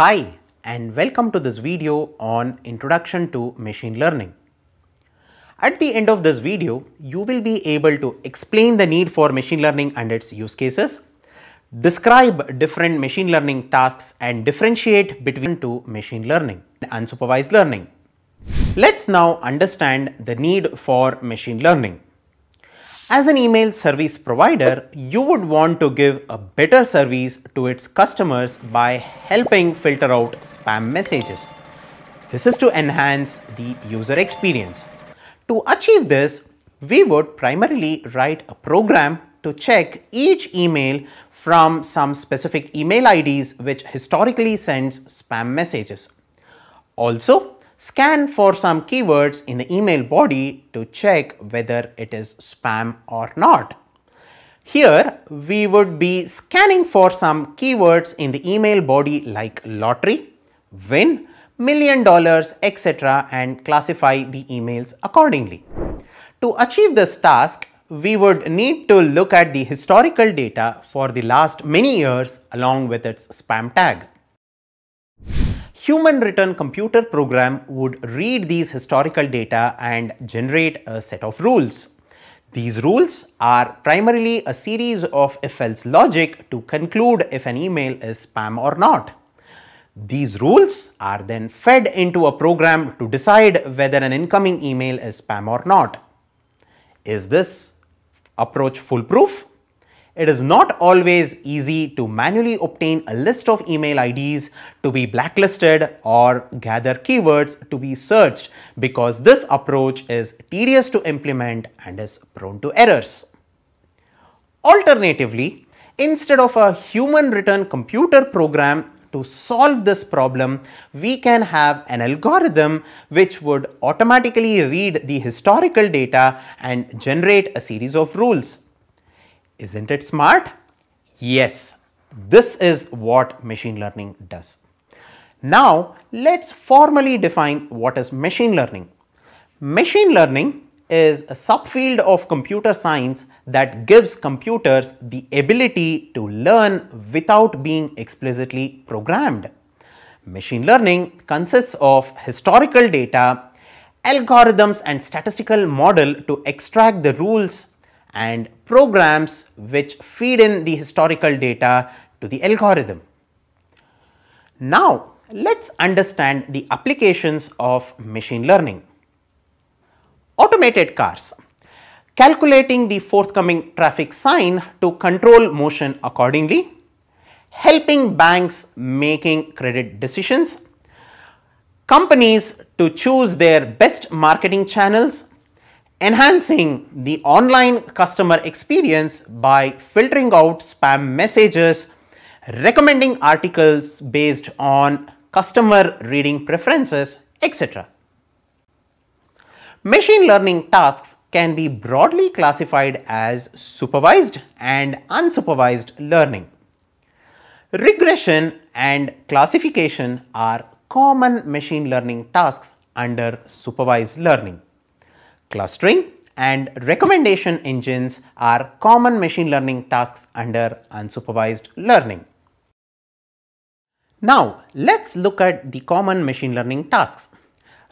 Hi and welcome to this video on Introduction to Machine Learning. At the end of this video, you will be able to explain the need for machine learning and its use cases, describe different machine learning tasks and differentiate between two machine learning and unsupervised learning. Let's now understand the need for machine learning. As an email service provider, you would want to give a better service to its customers by helping filter out spam messages. This is to enhance the user experience. To achieve this, we would primarily write a program to check each email from some specific email IDs which historically sends spam messages. Also, scan for some keywords in the email body to check whether it is spam or not. Here, we would be scanning for some keywords in the email body like lottery, win, million dollars, etc. and classify the emails accordingly. To achieve this task, we would need to look at the historical data for the last many years along with its spam tag. Human written computer program would read these historical data and generate a set of rules. These rules are primarily a series of if-else logic to conclude if an email is spam or not. These rules are then fed into a program to decide whether an incoming email is spam or not. Is this approach foolproof? It is not always easy to manually obtain a list of email IDs to be blacklisted or gather keywords to be searched because this approach is tedious to implement and is prone to errors. Alternatively, instead of a human written computer program to solve this problem, we can have an algorithm which would automatically read the historical data and generate a series of rules. Isn't it smart? Yes, this is what machine learning does. Now, let's formally define what is machine learning. Machine learning is a subfield of computer science that gives computers the ability to learn without being explicitly programmed. Machine learning consists of historical data, algorithms and statistical model to extract the rules and programs which feed in the historical data to the algorithm. Now, let's understand the applications of machine learning. Automated cars calculating the forthcoming traffic sign to control motion accordingly, helping banks making credit decisions, companies to choose their best marketing channels, enhancing the online customer experience by filtering out spam messages, recommending articles based on customer reading preferences, etc. Machine learning tasks can be broadly classified as supervised and unsupervised learning. Regression and classification are common machine learning tasks under supervised learning. Clustering and recommendation engines are common machine learning tasks under unsupervised learning. Now, let's look at the common machine learning tasks.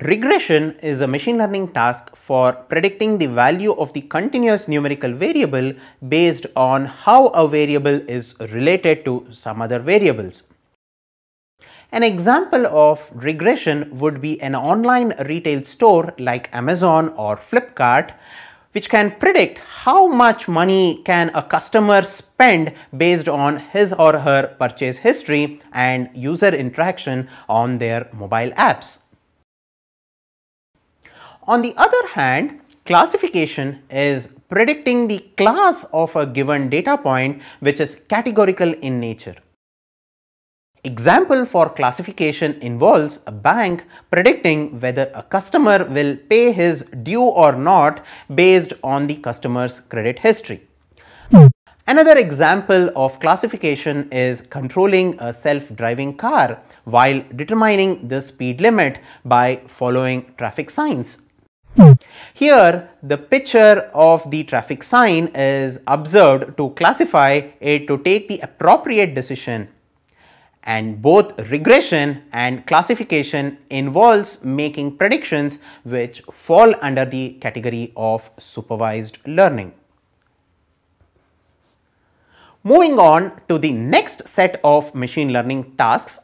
Regression is a machine learning task for predicting the value of the continuous numerical variable based on how a variable is related to some other variables. An example of regression would be an online retail store like Amazon or Flipkart which can predict how much money can a customer spend based on his or her purchase history and user interaction on their mobile apps. On the other hand, classification is predicting the class of a given data point which is categorical in nature. Example for classification involves a bank predicting whether a customer will pay his due or not based on the customer's credit history. Another example of classification is controlling a self-driving car while determining the speed limit by following traffic signs. Here, the picture of the traffic sign is observed to classify it to take the appropriate decision. And both regression and classification involves making predictions which fall under the category of supervised learning. Moving on to the next set of machine learning tasks,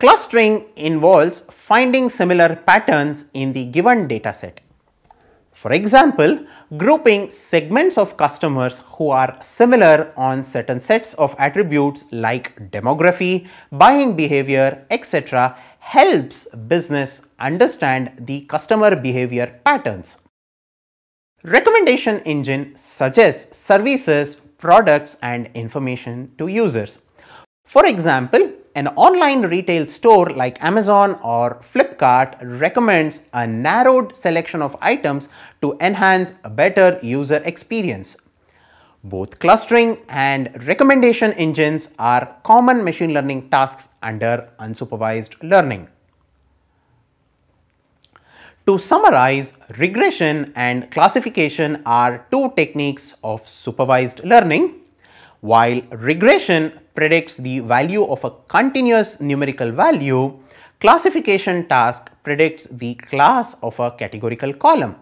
clustering involves finding similar patterns in the given data set. For example, grouping segments of customers who are similar on certain sets of attributes like demography, buying behavior, etc. helps business understand the customer behavior patterns. Recommendation engine suggests services, products and information to users. For example, an online retail store like Amazon or Flipkart recommends a narrowed selection of items to enhance a better user experience. Both clustering and recommendation engines are common machine learning tasks under unsupervised learning. To summarize, regression and classification are two techniques of supervised learning while regression predicts the value of a continuous numerical value, classification task predicts the class of a categorical column.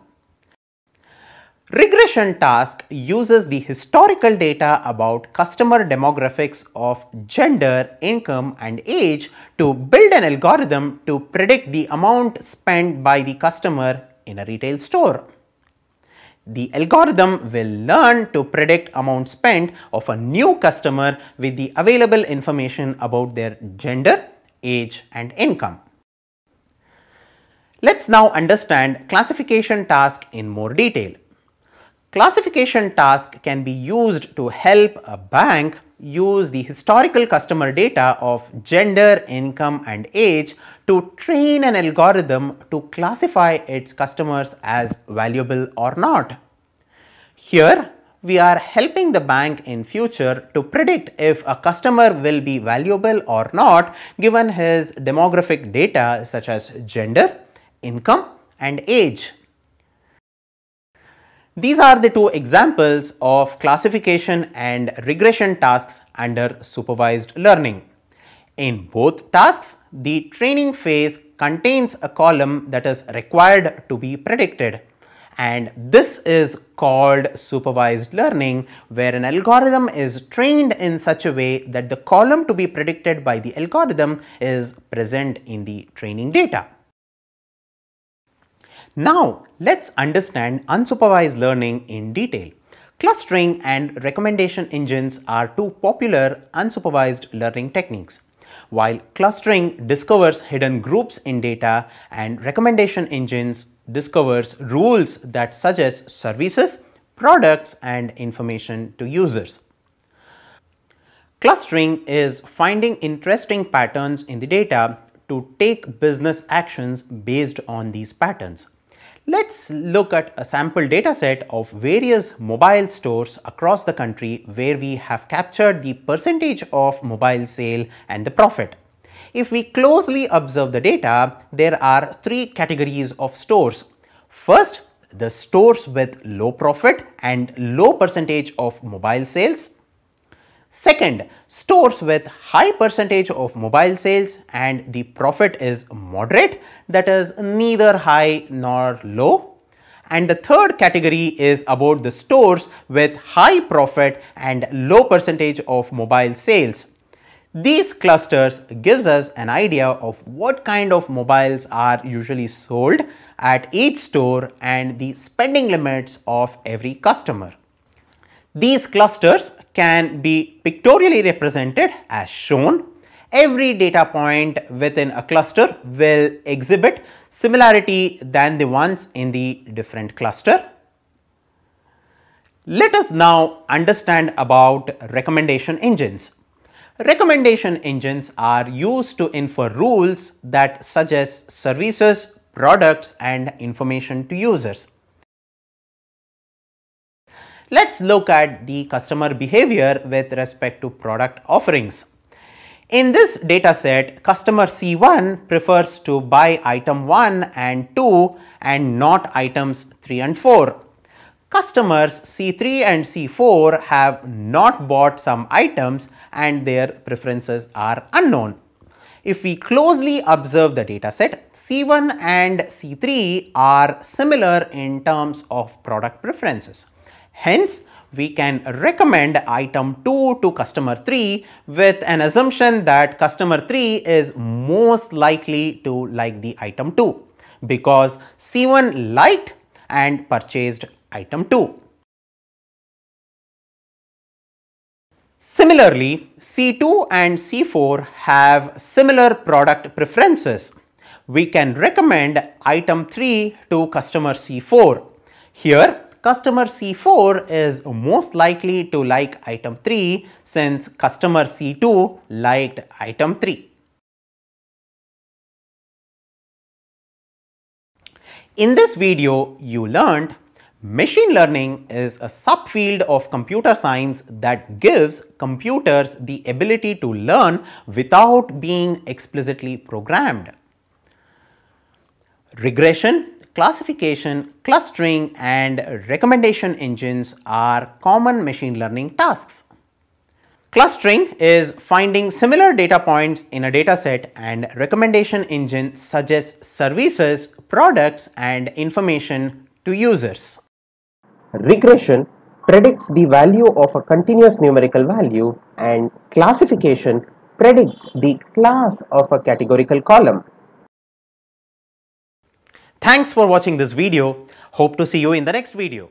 Regression task uses the historical data about customer demographics of gender, income and age to build an algorithm to predict the amount spent by the customer in a retail store. The algorithm will learn to predict amount spent of a new customer with the available information about their gender, age and income. Let's now understand classification task in more detail. Classification task can be used to help a bank use the historical customer data of gender, income and age to train an algorithm to classify its customers as valuable or not. Here we are helping the bank in future to predict if a customer will be valuable or not given his demographic data such as gender, income and age. These are the two examples of classification and regression tasks under supervised learning. In both tasks, the training phase contains a column that is required to be predicted and this is called supervised learning where an algorithm is trained in such a way that the column to be predicted by the algorithm is present in the training data. Now, let's understand unsupervised learning in detail. Clustering and recommendation engines are two popular unsupervised learning techniques. While clustering discovers hidden groups in data and recommendation engines discovers rules that suggest services, products and information to users. Clustering is finding interesting patterns in the data to take business actions based on these patterns. Let's look at a sample data set of various mobile stores across the country where we have captured the percentage of mobile sale and the profit. If we closely observe the data, there are three categories of stores. First, the stores with low profit and low percentage of mobile sales. Second, stores with high percentage of mobile sales and the profit is moderate that is neither high nor low. And the third category is about the stores with high profit and low percentage of mobile sales. These clusters gives us an idea of what kind of mobiles are usually sold at each store and the spending limits of every customer. These clusters can be pictorially represented as shown. Every data point within a cluster will exhibit similarity than the ones in the different cluster. Let us now understand about recommendation engines. Recommendation engines are used to infer rules that suggest services, products and information to users. Let's look at the customer behavior with respect to product offerings. In this data set, customer C1 prefers to buy item 1 and 2 and not items 3 and 4. customers C3 and C4 have not bought some items and their preferences are unknown. If we closely observe the dataset, C1 and C3 are similar in terms of product preferences. Hence, we can recommend item 2 to customer 3 with an assumption that customer 3 is most likely to like the item 2 because C1 liked and purchased item 2. Similarly, C2 and C4 have similar product preferences. We can recommend item 3 to customer C4. Here, customer C4 is most likely to like item 3 since customer C2 liked item 3. In this video, you learned machine learning is a subfield of computer science that gives computers the ability to learn without being explicitly programmed. Regression, classification, clustering and recommendation engines are common machine learning tasks. Clustering is finding similar data points in a dataset and recommendation engine suggests services, products and information to users. Regression predicts the value of a continuous numerical value and classification predicts the class of a categorical column. Thanks for watching this video. Hope to see you in the next video.